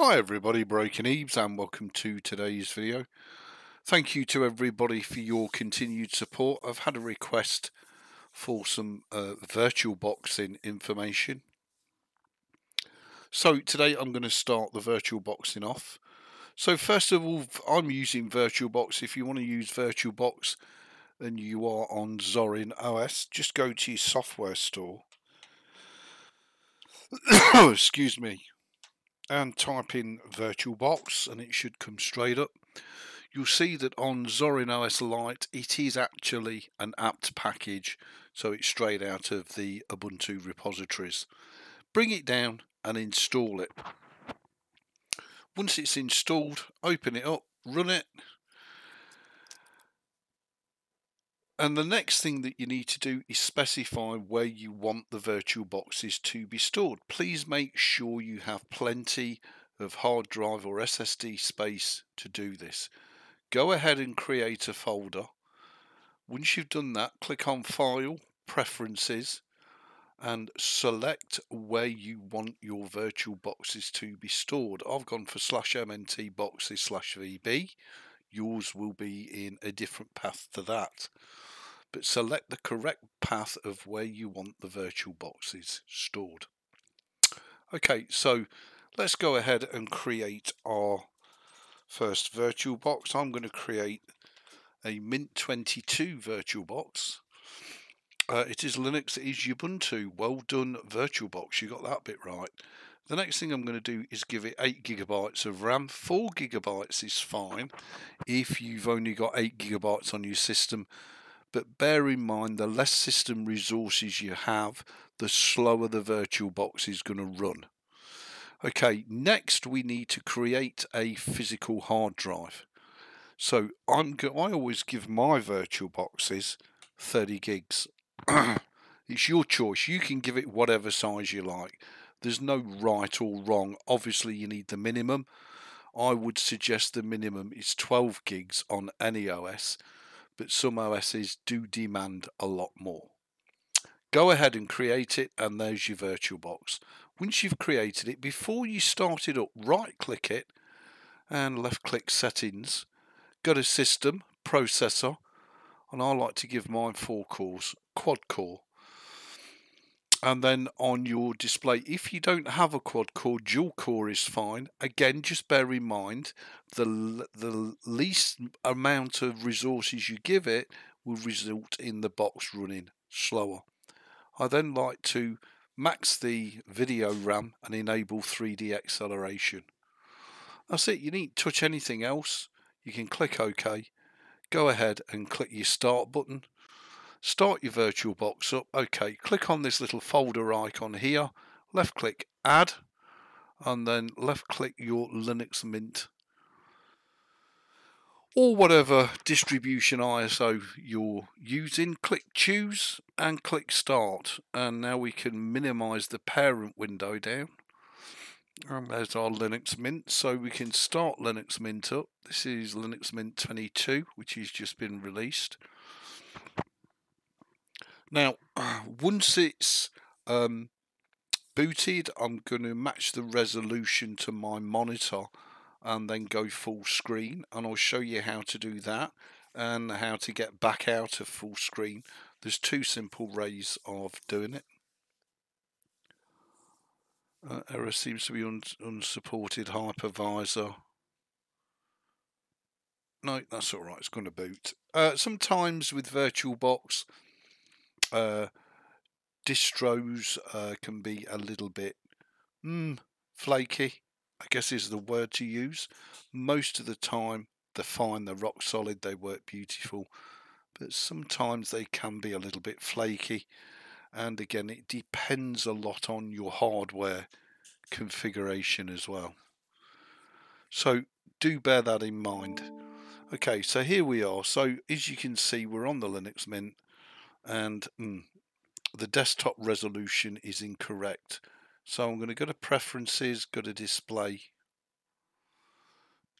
Hi everybody, Broken Ebeez and welcome to today's video. Thank you to everybody for your continued support. I've had a request for some uh, virtual boxing information. So today I'm going to start the virtual boxing off. So first of all, I'm using VirtualBox. If you want to use VirtualBox and you are on Zorin OS, just go to your software store. Excuse me and type in VirtualBox and it should come straight up. You'll see that on Zorin OS Lite it is actually an apt package so it's straight out of the Ubuntu repositories. Bring it down and install it. Once it's installed, open it up, run it And the next thing that you need to do is specify where you want the virtual boxes to be stored. Please make sure you have plenty of hard drive or SSD space to do this. Go ahead and create a folder. Once you've done that, click on File, Preferences, and select where you want your virtual boxes to be stored. I've gone for slash MNT boxes slash VB. Yours will be in a different path to that but select the correct path of where you want the virtual boxes stored. Okay, so let's go ahead and create our first virtual box. I'm going to create a Mint 22 virtual box. Uh, it is Linux, it is Ubuntu. Well done, VirtualBox. You got that bit right. The next thing I'm going to do is give it 8 gigabytes of RAM. 4 gigabytes is fine if you've only got 8 gigabytes on your system but bear in mind the less system resources you have, the slower the virtual box is going to run. Okay, next we need to create a physical hard drive. So I'm I always give my virtual boxes 30 gigs. it's your choice. You can give it whatever size you like. There's no right or wrong. Obviously, you need the minimum. I would suggest the minimum is 12 gigs on any OS but some OSs do demand a lot more. Go ahead and create it and there's your VirtualBox. Once you've created it, before you start it up, right click it and left click settings. Go to system, processor, and I like to give mine four cores, quad core and then on your display. If you don't have a quad core dual core is fine. Again just bear in mind the the least amount of resources you give it will result in the box running slower. I then like to max the video ram and enable 3d acceleration. That's it. You need to touch anything else. You can click ok go ahead and click your start button start your virtual box up. Okay, click on this little folder icon here, left click add, and then left click your Linux Mint or whatever distribution ISO you're using. Click choose and click start. And now we can minimize the parent window down. And there's our Linux Mint. So we can start Linux Mint up. This is Linux Mint 22, which has just been released. Now, once it's um, booted, I'm going to match the resolution to my monitor and then go full screen. And I'll show you how to do that and how to get back out of full screen. There's two simple ways of doing it. Uh, error seems to be un unsupported hypervisor. No, that's all right. It's going to boot. Uh, sometimes with VirtualBox, uh, distros uh, can be a little bit mm, flaky, I guess is the word to use. Most of the time, they're fine, they're rock solid, they work beautiful, but sometimes they can be a little bit flaky. And again, it depends a lot on your hardware configuration as well. So do bear that in mind. Okay, so here we are. So as you can see, we're on the Linux Mint and mm, the desktop resolution is incorrect. So I'm going to go to preferences, go to display.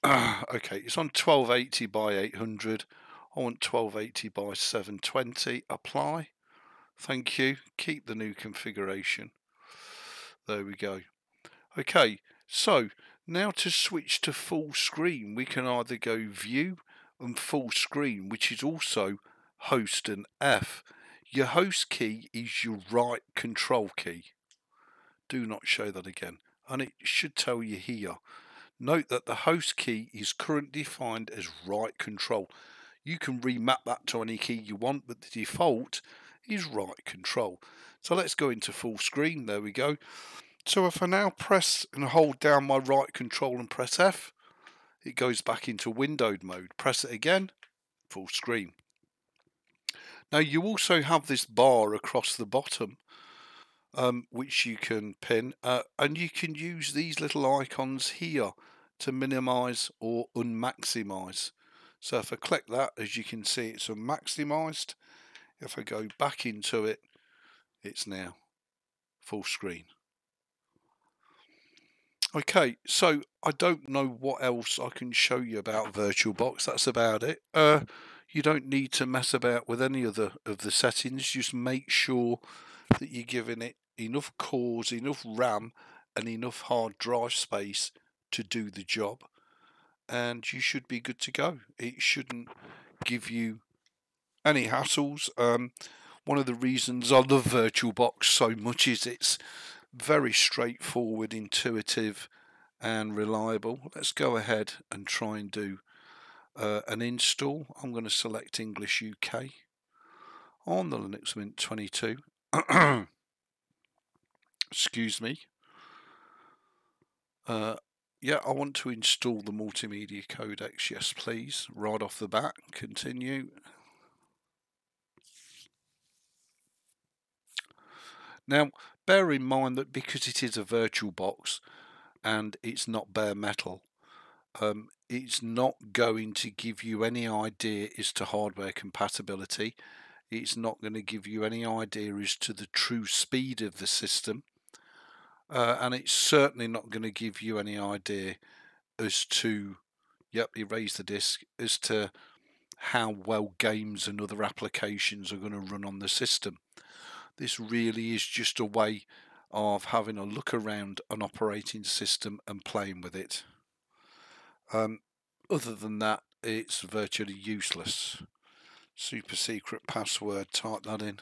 okay, it's on 1280 by 800. I want 1280 by 720. Apply. Thank you. Keep the new configuration. There we go. Okay, so Now to switch to full screen, we can either go view and full screen, which is also host and F. Your host key is your right control key. Do not show that again. And it should tell you here. Note that the host key is currently defined as right control. You can remap that to any key you want, but the default is right control. So let's go into full screen. There we go. So if I now press and hold down my right control and press F, it goes back into windowed mode. Press it again, full screen. Now you also have this bar across the bottom um, which you can pin uh, and you can use these little icons here to minimize or unmaximize. So if I click that as you can see it's unmaximized. If I go back into it it's now full screen. Okay, so I don't know what else I can show you about VirtualBox. That's about it. Uh, you don't need to mess about with any other of the settings. Just make sure that you're giving it enough cores, enough RAM, and enough hard drive space to do the job. And you should be good to go. It shouldn't give you any hassles. Um, one of the reasons I love VirtualBox so much is it's very straightforward, intuitive, and reliable. Let's go ahead and try and do uh, an install. I'm going to select English UK on the Linux Mint 22. Excuse me. Uh, yeah, I want to install the multimedia codecs. Yes, please. Right off the bat. Continue. Now, bear in mind that because it is a virtual box and it's not bare metal, um, it's not going to give you any idea as to hardware compatibility. It's not going to give you any idea as to the true speed of the system. Uh, and it's certainly not going to give you any idea as to, yep, erase the disk, as to how well games and other applications are going to run on the system. This really is just a way of having a look around an operating system and playing with it. Um, other than that, it's virtually useless. Super secret password, type that in.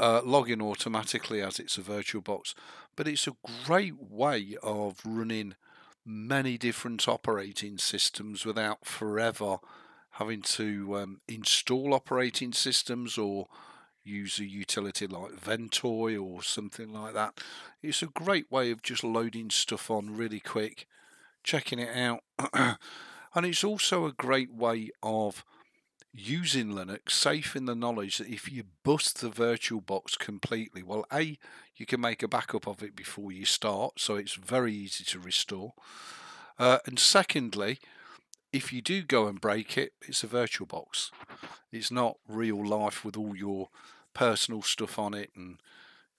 Uh, log in automatically as it's a virtual box, but it's a great way of running many different operating systems without forever having to um, install operating systems or use a utility like Ventoy or something like that. It's a great way of just loading stuff on really quick, checking it out, and it's also a great way of using Linux safe in the knowledge that if you bust the virtual box completely, well, A, you can make a backup of it before you start, so it's very easy to restore. Uh, and secondly, if you do go and break it, it's a virtual box. It's not real life with all your personal stuff on it and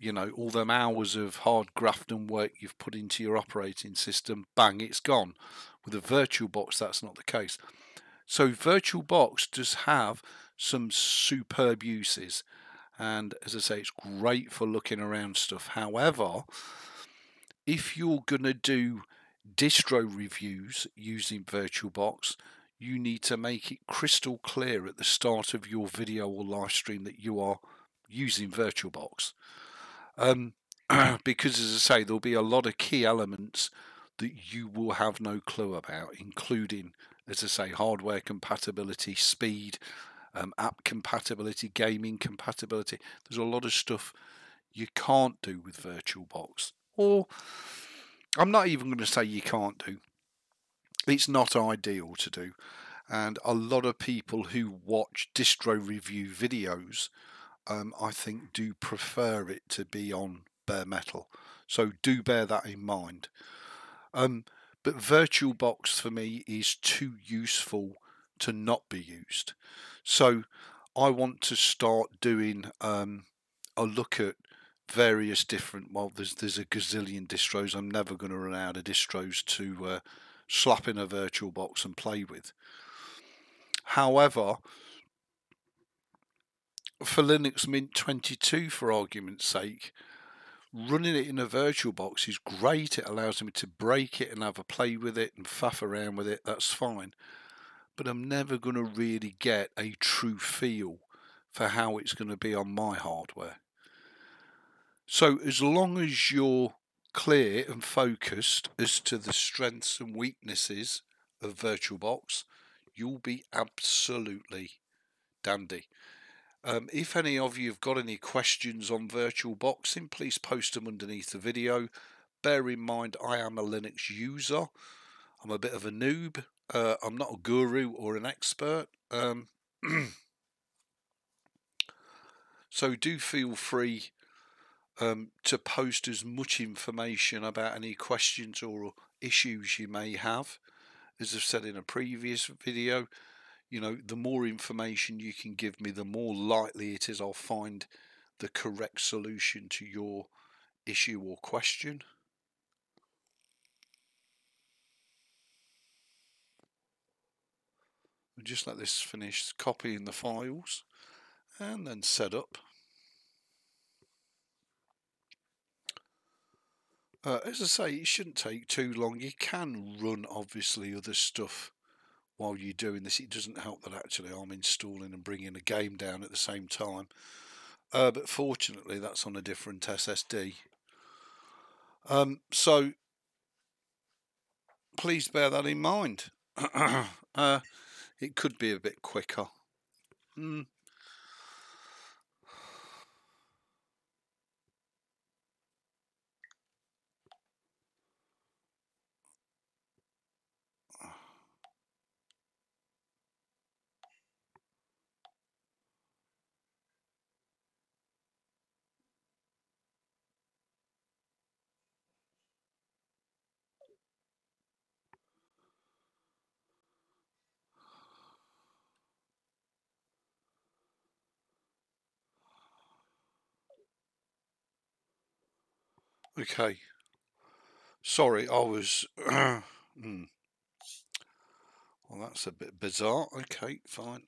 you know all them hours of hard graft and work you've put into your operating system bang it's gone. With a virtual box that's not the case. So virtual box does have some superb uses and as i say it's great for looking around stuff. However if you're going to do distro reviews using VirtualBox, you need to make it crystal clear at the start of your video or live stream that you are using VirtualBox. Um, because, as I say, there'll be a lot of key elements that you will have no clue about, including, as I say, hardware compatibility, speed, um, app compatibility, gaming compatibility. There's a lot of stuff you can't do with VirtualBox. Or, I'm not even going to say you can't do. It's not ideal to do. And a lot of people who watch distro review videos um, I think do prefer it to be on bare metal. So do bear that in mind. Um, but VirtualBox for me is too useful to not be used. So I want to start doing um, a look at various different. Well, there's there's a gazillion distros. I'm never going to run out of distros to uh, slap in a VirtualBox and play with. However, for Linux Mint 22, for argument's sake, running it in a virtual box is great. It allows me to break it and have a play with it and faff around with it. That's fine. But I'm never going to really get a true feel for how it's going to be on my hardware. So as long as you're clear and focused as to the strengths and weaknesses of VirtualBox, you'll be absolutely dandy. Um, if any of you have got any questions on VirtualBoxing, please post them underneath the video. Bear in mind, I am a Linux user. I'm a bit of a noob. Uh, I'm not a guru or an expert. Um, so do feel free um, to post as much information about any questions or issues you may have. As I've said in a previous video, you know, the more information you can give me, the more likely it is I'll find the correct solution to your issue or question. Just let this finish copying the files and then set up. Uh, as I say, it shouldn't take too long. You can run, obviously, other stuff while you're doing this. It doesn't help that actually I'm installing and bringing a game down at the same time. Uh, but fortunately, that's on a different SSD. Um, so please bear that in mind. uh, it could be a bit quicker. Mm, Okay. Sorry, I was. hmm. Well, that's a bit bizarre. Okay, fine.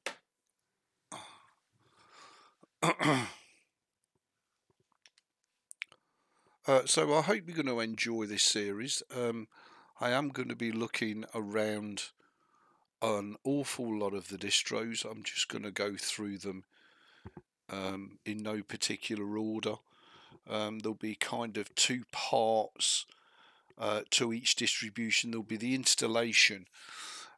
uh, so I hope you're going to enjoy this series. Um, I am going to be looking around an awful lot of the distros. I'm just going to go through them um, in no particular order. Um, there'll be kind of two parts uh, to each distribution. There'll be the installation,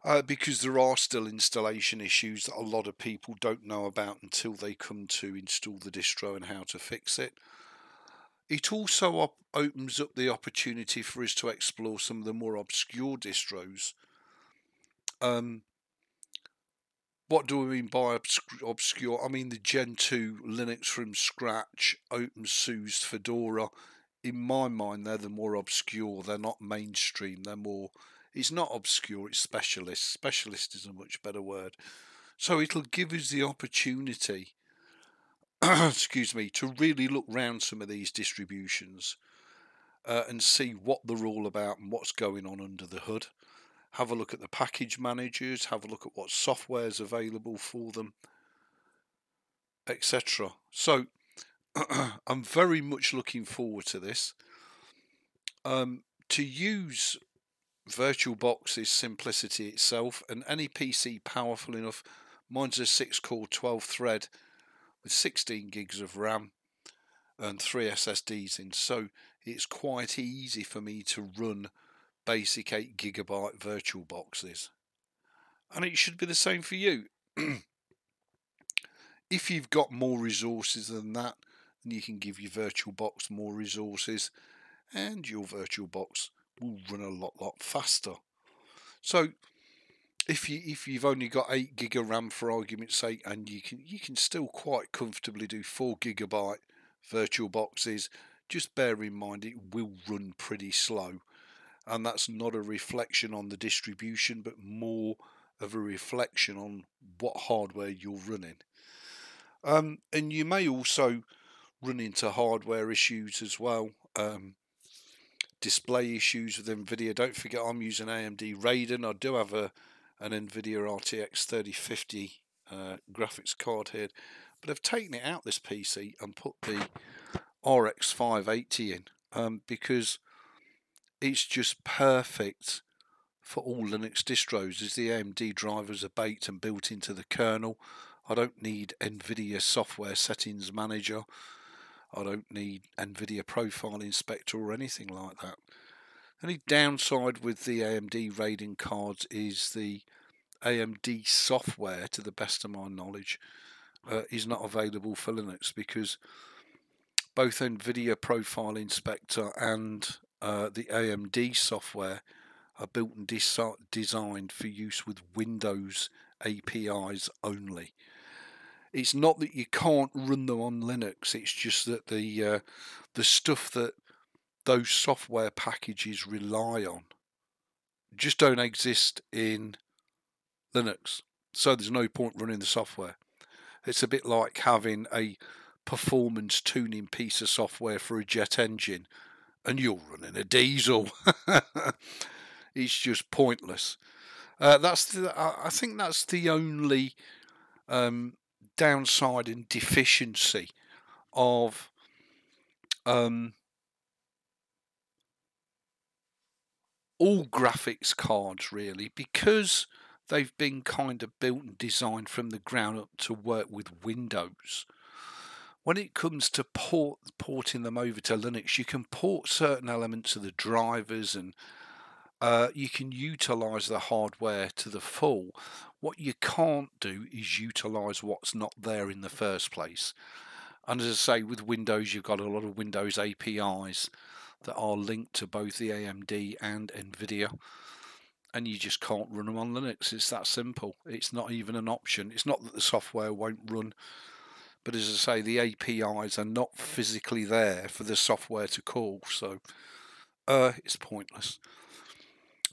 uh, because there are still installation issues that a lot of people don't know about until they come to install the distro and how to fix it. It also op opens up the opportunity for us to explore some of the more obscure distros um, what do I mean by obscure? I mean the Gentoo Linux from scratch, OpenSUSE, Fedora. In my mind, they're the more obscure. They're not mainstream. They're more. It's not obscure. It's specialist. Specialist is a much better word. So it'll give us the opportunity. excuse me, to really look round some of these distributions uh, and see what they're all about and what's going on under the hood have a look at the package managers, have a look at what software is available for them, etc. So I'm very much looking forward to this. Um, to use VirtualBox's simplicity itself and any PC powerful enough, mine's a 6 core 12 thread with 16 gigs of RAM and three SSDs in, so it's quite easy for me to run basic 8 gigabyte virtual boxes. And it should be the same for you. if you've got more resources than that, then you can give your virtual box more resources and your virtual box will run a lot lot faster. So if you if you've only got 8 gig of RAM for argument's sake and you can you can still quite comfortably do 4 gigabyte virtual boxes just bear in mind it will run pretty slow and that's not a reflection on the distribution but more of a reflection on what hardware you're running. Um, and you may also run into hardware issues as well um, display issues with NVIDIA. Don't forget I'm using AMD Radeon. I do have a an NVIDIA RTX 3050 uh, graphics card here but I've taken it out this PC and put the RX 580 in um, because it's just perfect for all Linux distros as the AMD drivers are baked and built into the kernel. I don't need NVIDIA software settings manager. I don't need NVIDIA profile inspector or anything like that. Only downside with the AMD Radeon cards is the AMD software, to the best of my knowledge, uh, is not available for Linux because both NVIDIA Profile Inspector and uh, the AMD software are built and designed for use with Windows APIs only. It's not that you can't run them on Linux. It's just that the uh, the stuff that those software packages rely on just don't exist in Linux. So there's no point running the software. It's a bit like having a performance tuning piece of software for a jet engine and you're running a diesel. it's just pointless. Uh, that's the, I think that's the only um, downside and deficiency of um, all graphics cards really because they've been kind of built and designed from the ground up to work with Windows. When it comes to port, porting them over to Linux, you can port certain elements of the drivers and uh, you can utilize the hardware to the full. What you can't do is utilize what's not there in the first place. And as I say, with Windows, you've got a lot of Windows APIs that are linked to both the AMD and NVIDIA and you just can't run them on Linux. It's that simple. It's not even an option. It's not that the software won't run, but as I say, the APIs are not physically there for the software to call, so uh, it's pointless.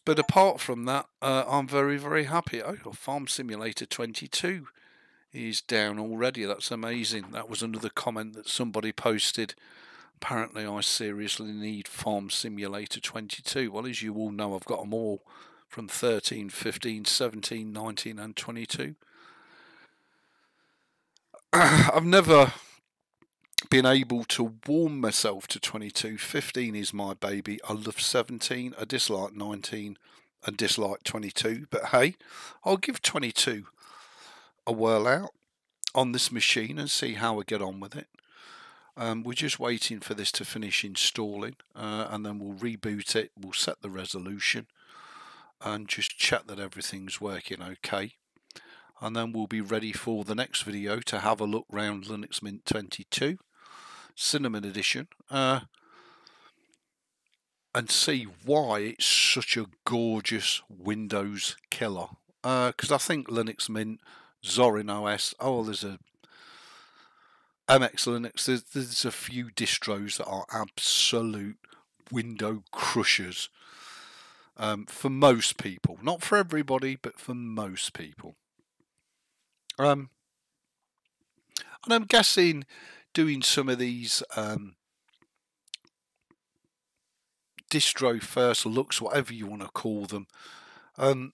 But apart from that, uh, I'm very, very happy. Oh, Farm Simulator 22 is down already. That's amazing. That was another comment that somebody posted. Apparently, I seriously need Farm Simulator 22. Well, as you all know, I've got them all from 13, 15, 17, 19, and 22. I've never been able to warm myself to 22. 15 is my baby. I love 17. I dislike 19 and dislike 22. But hey, I'll give 22 a whirl out on this machine and see how I get on with it. Um, we're just waiting for this to finish installing uh, and then we'll reboot it. We'll set the resolution and just check that everything's working okay and then we'll be ready for the next video to have a look round Linux Mint 22 Cinnamon Edition uh, and see why it's such a gorgeous Windows killer because uh, I think Linux Mint Zorin OS oh there's a MX Linux there's, there's a few distros that are absolute window crushers um, for most people. Not for everybody, but for most people. Um, and I'm guessing doing some of these um, distro first looks, whatever you want to call them, um,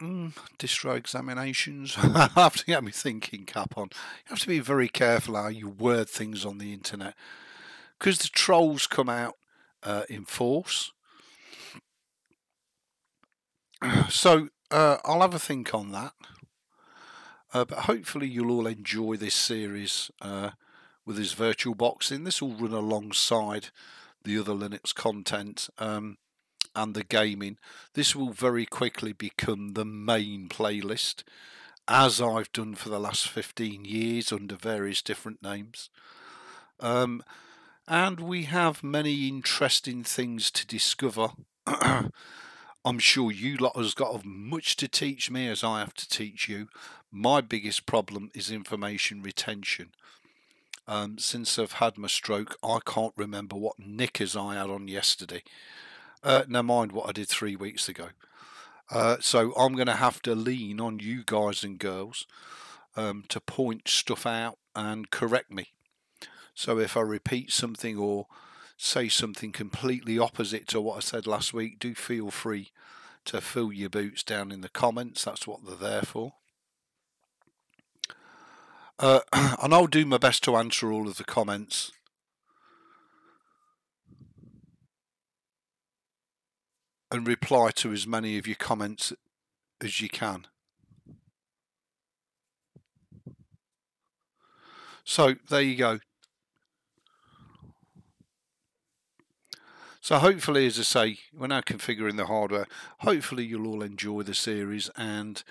mm, distro examinations. I have to get my thinking cap on. You have to be very careful how you word things on the internet because the trolls come out uh, in force. so uh, I'll have a think on that. Uh, but hopefully you'll all enjoy this series uh, with this virtual boxing. This will run alongside the other Linux content um, and the gaming. This will very quickly become the main playlist as I've done for the last 15 years under various different names. Um, and we have many interesting things to discover I'm sure you lot has got as much to teach me as I have to teach you. My biggest problem is information retention. Um, since I've had my stroke, I can't remember what knickers I had on yesterday. Uh, mind what I did three weeks ago. Uh, so I'm going to have to lean on you guys and girls um, to point stuff out and correct me. So if I repeat something or say something completely opposite to what I said last week, do feel free to fill your boots down in the comments. That's what they're there for. Uh, and I'll do my best to answer all of the comments. And reply to as many of your comments as you can. So there you go. So hopefully, as I say, we're now configuring the hardware. Hopefully you'll all enjoy the series and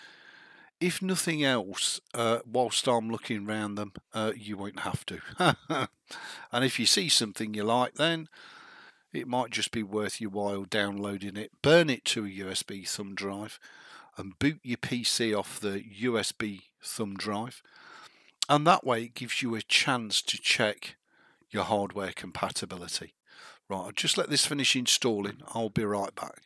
if nothing else, uh, whilst I'm looking around them, uh, you won't have to. and if you see something you like, then it might just be worth your while downloading it, burn it to a USB thumb drive, and boot your PC off the USB thumb drive. And that way, it gives you a chance to check your hardware compatibility. Right, I'll just let this finish installing. I'll be right back.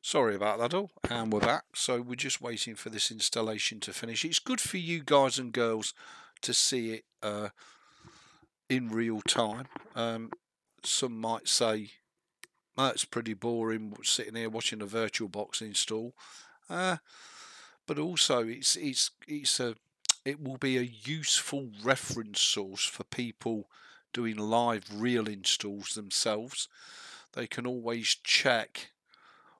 Sorry about that all, and we're back. So we're just waiting for this installation to finish. It's good for you guys and girls to see it uh, in real time. Um, some might say that's pretty boring sitting here watching a virtual box install, uh, but also it's it's it's a it will be a useful reference source for people doing live real installs themselves. They can always check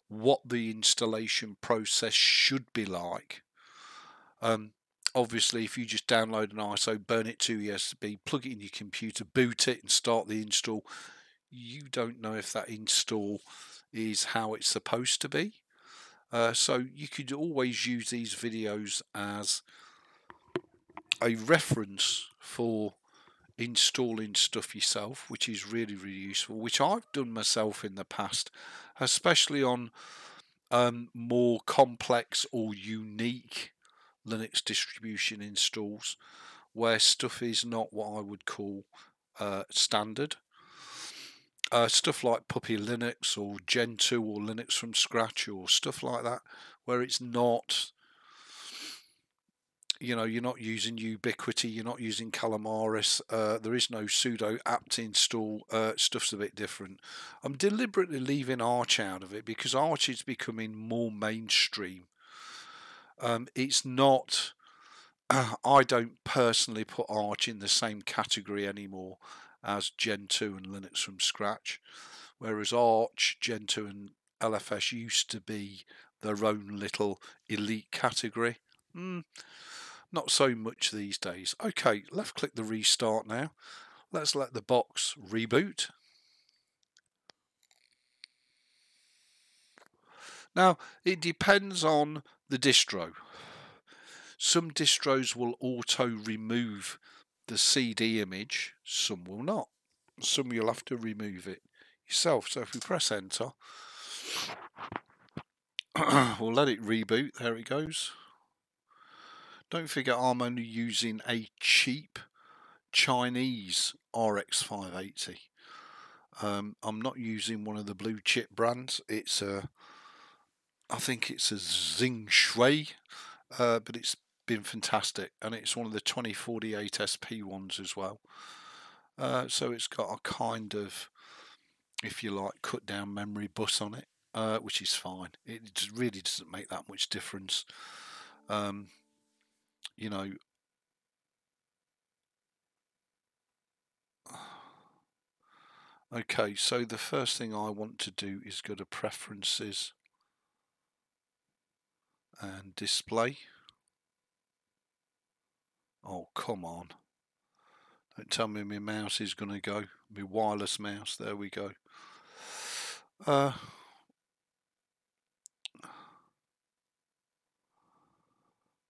what the installation process should be like. Um, obviously, if you just download an ISO, burn it to USB, plug it in your computer, boot it, and start the install, you don't know if that install is how it's supposed to be. Uh, so you could always use these videos as a reference for installing stuff yourself, which is really, really useful, which I've done myself in the past, especially on um, more complex or unique Linux distribution installs where stuff is not what I would call uh, standard. Uh, stuff like Puppy Linux or Gentoo or Linux from scratch or stuff like that, where it's not you know you're not using ubiquity you're not using calamares uh, there is no sudo apt install uh, stuff's a bit different. I'm deliberately leaving arch out of it because arch is becoming more mainstream. Um, it's not i don't personally put arch in the same category anymore as gentoo and linux from scratch whereas arch gentoo and lfs used to be their own little elite category. Mm, not so much these days. Okay, left click the restart now. Let's let the box reboot. Now, it depends on the distro. Some distros will auto remove the CD image, some will not. Some you'll have to remove it yourself. So if we press enter, we'll let it reboot. There it goes. Don't forget I'm only using a cheap Chinese RX 580. Um, I'm not using one of the blue chip brands. It's a, I think it's a Xing Shui, uh, but it's been fantastic, and it's one of the 2048 SP ones as well. Uh, so it's got a kind of, if you like, cut down memory bus on it, uh, which is fine. It really doesn't make that much difference. Um, you know, okay, so the first thing I want to do is go to preferences and display. Oh, come on. Don't tell me my mouse is going to go. My wireless mouse. There we go. Uh,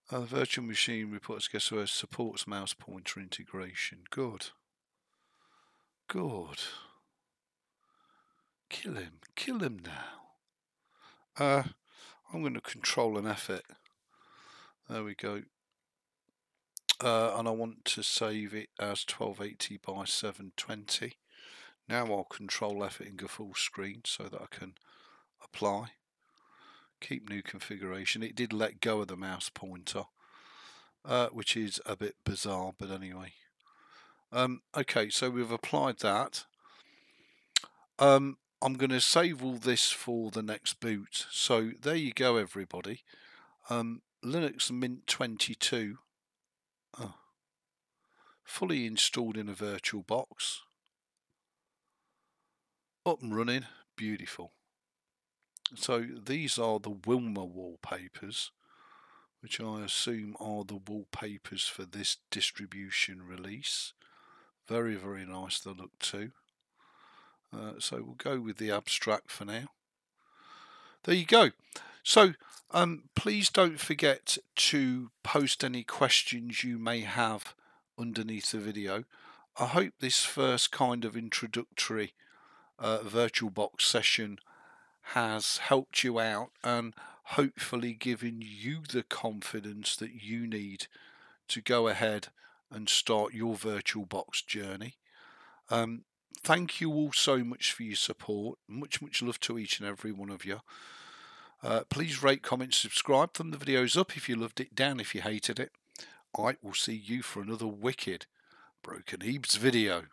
the virtual machine reports guest OS supports mouse pointer integration. Good. Good. Kill him. Kill him now. Uh, I'm going to control an effort. There we go. Uh, and I want to save it as 1280 by 720. Now I'll control F it in full screen so that I can apply. Keep new configuration. It did let go of the mouse pointer, uh, which is a bit bizarre, but anyway. Um, okay, so we've applied that. Um, I'm going to save all this for the next boot. So there you go, everybody. Um, Linux Mint 22, oh, fully installed in a virtual box. Up and running, beautiful. So these are the Wilma wallpapers, which I assume are the wallpapers for this distribution release. Very, very nice they look too. Uh, so we'll go with the abstract for now. There you go. So um, please don't forget to post any questions you may have underneath the video. I hope this first kind of introductory uh, VirtualBox session has helped you out and hopefully given you the confidence that you need to go ahead and start your VirtualBox journey. Um, thank you all so much for your support. Much, much love to each and every one of you. Uh, please rate, comment, subscribe. Thumb the videos up if you loved it, down if you hated it. I will see you for another wicked Broken Ebeez video.